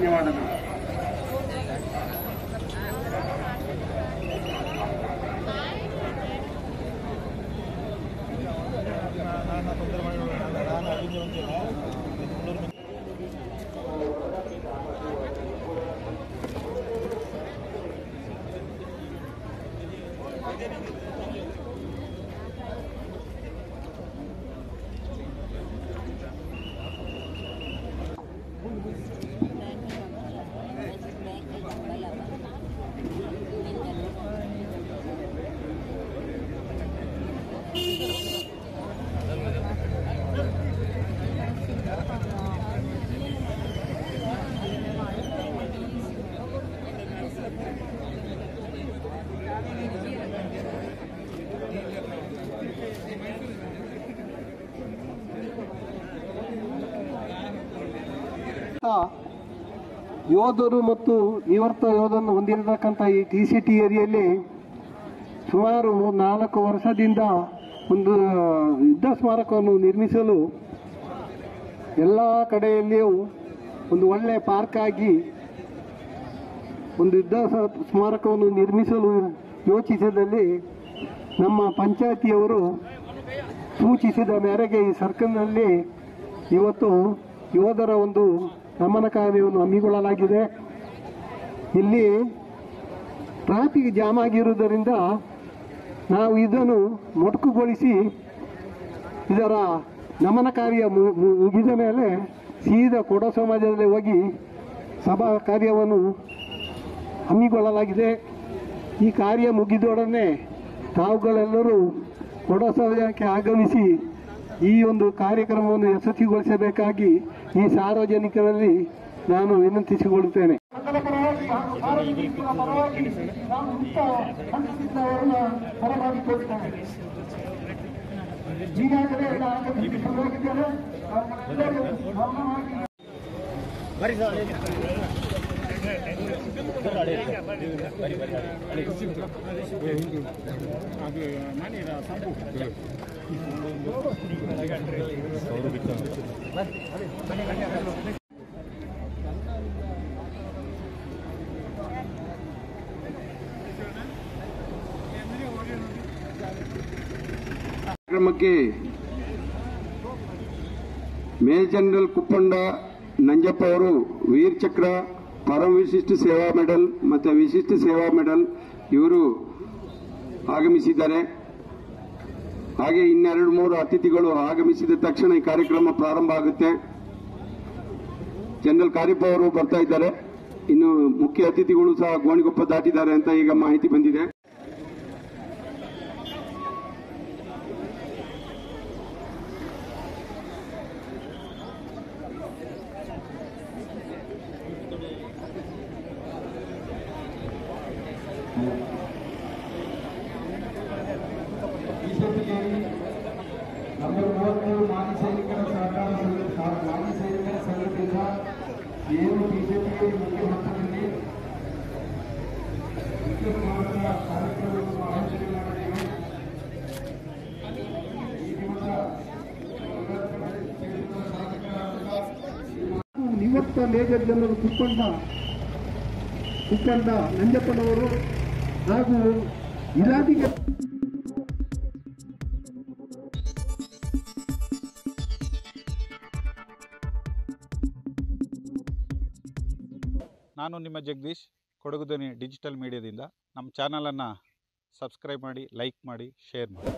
你玩的吗？ಯೋಧರು ಮತ್ತು ನಿವೃತ್ತ ಯೋಧರನ್ನು ಹೊಂದಿರತಕ್ಕಂಥ ಈ ಟಿ ಸಿ ಟಿ ಏರಿಯಲ್ಲಿ ಸುಮಾರು ನಾಲ್ಕು ವರ್ಷದಿಂದ ಒಂದು ಯುದ್ಧ ಸ್ಮಾರಕವನ್ನು ನಿರ್ಮಿಸಲು ಎಲ್ಲ ಕಡೆಯಲ್ಲಿಯೂ ಒಂದು ಒಳ್ಳೆ ಪಾರ್ಕ್ ಆಗಿ ಒಂದು ಯುದ್ಧ ಸ್ಮಾರಕವನ್ನು ನಿರ್ಮಿಸಲು ಯೋಚಿಸಿದಲ್ಲಿ ನಮ್ಮ ಪಂಚಾಯತಿಯವರು ಸೂಚಿಸಿದ ಮೇರೆಗೆ ಈ ಸರ್ಕಲ್ನಲ್ಲಿ ಇವತ್ತು ಯೋಧರ ಒಂದು ನಮನ ಕಾರ್ಯವನ್ನು ಹಮ್ಮಿಕೊಳ್ಳಲಾಗಿದೆ. ಇಲ್ಲಿ ಟ್ರಾಫಿಕ್ ಜಾಮ್ ಆಗಿರುವುದರಿಂದ ನಾವು ಇದನ್ನು ಮೊಟಕುಗೊಳಿಸಿ ಇದರ ನಮನ ಕಾರ್ಯ ಮುಗಿದ ಮೇಲೆ ಸೀದಾ ಕೊಡ ಸಮಾಜದಲ್ಲಿ ಹೋಗಿ ಸಭಾ ಕಾರ್ಯವನ್ನು ಹಮ್ಮಿಕೊಳ್ಳಲಾಗಿದೆ. ಈ ಕಾರ್ಯ ಮುಗಿದೊಡನೆ ತಾವುಗಳೆಲ್ಲರೂ ಕೊಡ ಸಮಾಜಕ್ಕೆ ಆಗಮಿಸಿ ಈ ಒಂದು ಕಾರ್ಯಕ್ರಮವನ್ನು ಯಶಸ್ವಿಗೊಳಿಸಬೇಕಾಗಿ ಈ ಸಾರ್ವಜನಿಕರಲ್ಲಿ ನಾನು ವಿನಂತಿಸಿಕೊಳ್ಳುತ್ತೇನೆ. ಈಗಾಗಲೇ ಕಾರ್ಯಕ್ರಮಕ್ಕೆ ಮೇಜರ್ ಜನರಲ್ ಕುಪ್ಪಂಡ ನಂಜಪ್ಪ ಅವರು, ವೀರ್ ಚಕ್ರ ಪರಮ ವಿಶಿಷ್ಟ ಸೇವಾ ಮೆಡಲ್ ಮತ್ತು ವಿಶಿಷ್ಟ ಸೇವಾ ಮೆಡಲ್ ಇವರು ಆಗಮಿಸಿದ್ದಾರೆ. ಹಾಗೆ ಇನ್ನೆರಡು ಮೂರು ಅತಿಥಿಗಳು ಆಗಮಿಸಿದ ತಕ್ಷಣ ಈ ಕಾರ್ಯಕ್ರಮ ಪ್ರಾರಂಭ ಆಗುತ್ತೆ. ಜನರಲ್ ಕಾರ್ಯಪ್ಪ ಅವರು ಬರ್ತಾ ಇದ್ದಾರೆ. ಇನ್ನು ಮುಖ್ಯ ಅತಿಥಿಗಳು ಸಹ ಗೋಣಿಗೊಪ್ಪ ದಾಟಿದ್ದಾರೆ ಅಂತ ಈಗ ಮಾಹಿತಿ ಬಂದಿದೆ. ಏನು ಬಿಜೆಪಿ ಮುಖ್ಯ ಸ್ಮಾರಕ ಕಾರ್ಯಕ್ರಮವನ್ನು ಆಯೋಜನೆ ಮಾಡಿದ್ದೇವೆ ನಿವೃತ್ತ ಮೇಜರ್ ಜನರಲ್ ಕುಪ್ಪಂಡ ಕುಪ್ಪಂಡ ನಂಜಪ್ಪನವರು ಹಾಗೂ ಇಲಾಖೆಗೆ ನಾನು ನಿಮ್ಮ ಜಗದೀಶ್ ಕೊಡಗುದನಿ ಡಿಜಿಟಲ್ ಮೀಡಿಯಾದಿಂದ. ನಮ್ಮ ಚಾನಲನ್ನು ಸಬ್ಸ್ಕ್ರೈಬ್ ಮಾಡಿ ಲೈಕ್ ಮಾಡಿ ಶೇರ್ ಮಾಡಿ.